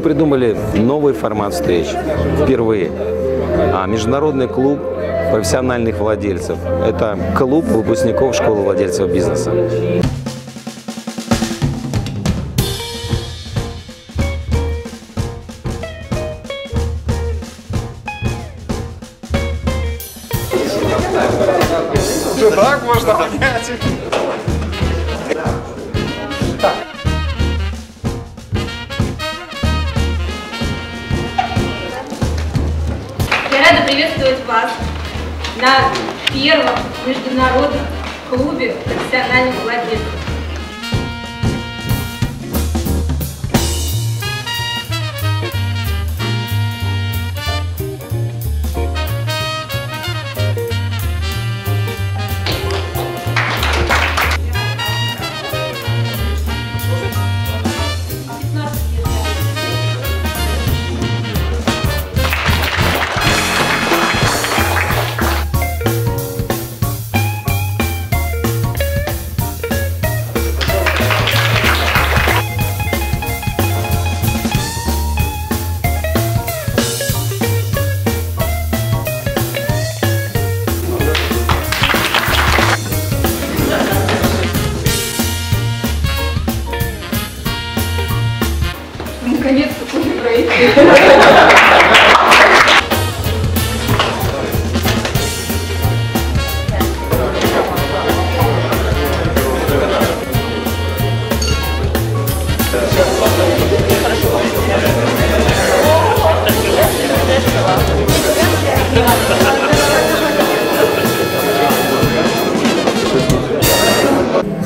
Мы придумали новый формат встреч. Впервые. А международный клуб профессиональных владельцев. Это клуб выпускников школы владельцев бизнеса. Так можно понять? Приветствовать вас на первом международном клубе профессиональных владельцев.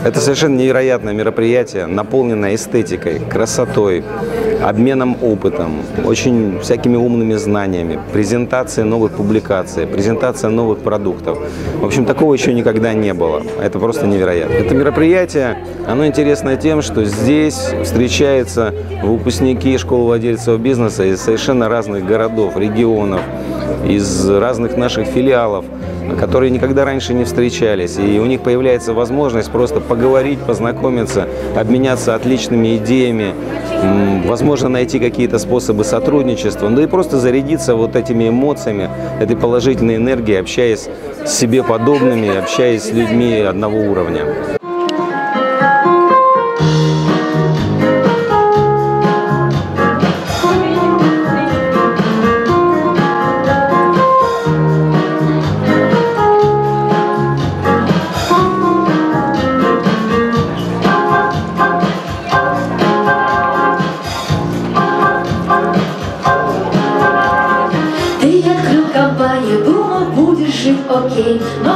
Это совершенно невероятное мероприятие, наполненное эстетикой, красотой, обменом опытом, очень всякими умными знаниями, презентация новых публикаций, презентация новых продуктов. В общем, такого еще никогда не было. Это просто невероятно. Это мероприятие, оно интересно тем, что здесь встречаются выпускники школы владельцев бизнеса из совершенно разных городов, регионов, из разных наших филиалов которые никогда раньше не встречались. И у них появляется возможность просто поговорить, познакомиться, обменяться отличными идеями, возможно, найти какие-то способы сотрудничества, да и просто зарядиться вот этими эмоциями, этой положительной энергией, общаясь с себе подобными, общаясь с людьми одного уровня.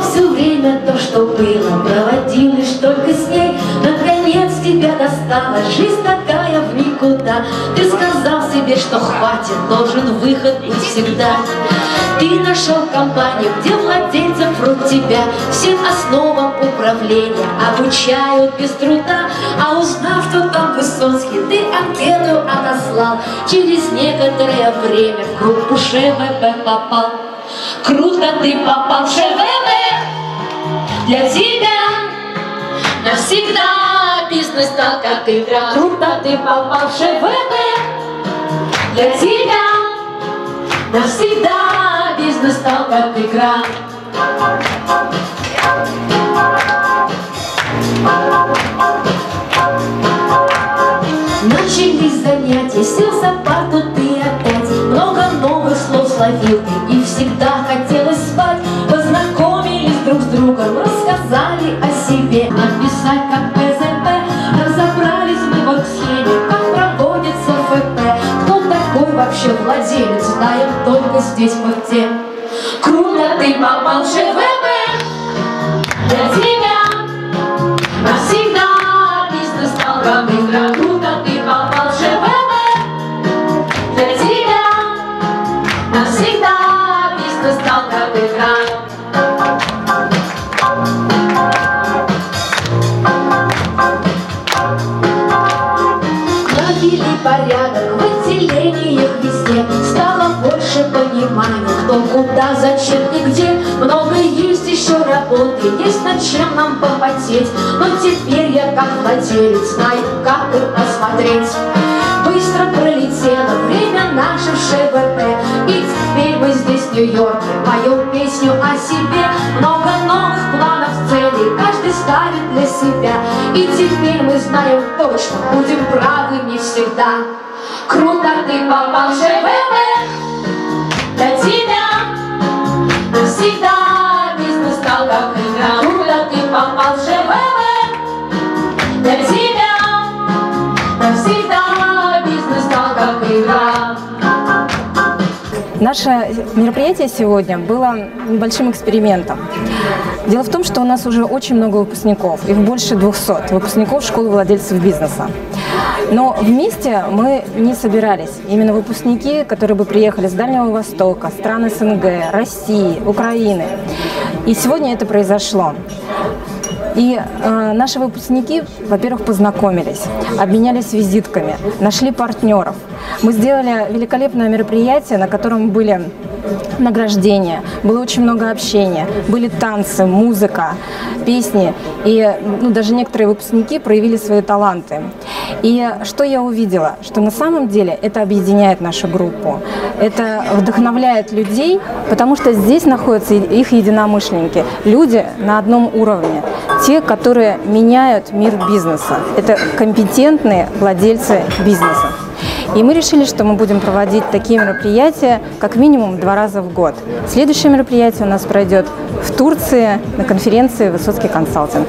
Все время то, что было, проводилось только с ней. Наконец тебя достала жизнь такая в никуда. Ты сказал себе, что хватит, должен выход быть всегда. Ты нашел компанию, где владельцев вроде тебя. Всем основам управления обучают без труда. А узнав, что там Высоцкий, ты анкету отослал. Через некоторое время в группу ШВБ попал. Круто ты попал в ШВБ Для тебя навсегда бизнес стал как игра. Круто ты попал в ШВБ Для тебя навсегда бизнес стал как игра. Начались занятия, сел за парту ты опять. Много новых слов словил ты и всегда здесь мы все Круто ты попал в ШВБ Для тебя куда, зачем и где Много есть еще работы, есть над чем нам попотеть Но теперь я как владелец знаю, как их осмотреть быстро пролетело время наше ШВП. И теперь мы здесь, в Нью-Йорке, поем песню о себе. Много новых планов, целей, каждый ставит для себя. И теперь мы знаем точно, будем правы не всегда. Круто ты попал в ШВП, для тебя Наше мероприятие сегодня было небольшим экспериментом. Дело в том, что у нас уже очень много выпускников, их больше 200 выпускников школы владельцев бизнеса. Но вместе мы не собирались. Именно выпускники, которые бы приехали с Дальнего Востока, стран СНГ, России, Украины. И сегодня это произошло. И э, наши выпускники, во-первых, познакомились, обменялись визитками, нашли партнеров. Мы сделали великолепное мероприятие, на котором были награждения, было очень много общения, были танцы, музыка, песни, и ну, даже некоторые выпускники проявили свои таланты. И что я увидела? Что на самом деле это объединяет нашу группу, это вдохновляет людей, потому что здесь находятся их единомышленники, люди на одном уровне, те, которые меняют мир бизнеса. Это компетентные владельцы бизнеса. И мы решили, что мы будем проводить такие мероприятия как минимум два раза в год. Следующее мероприятие у нас пройдет в Турции на конференции «Высоцкий консалтинг».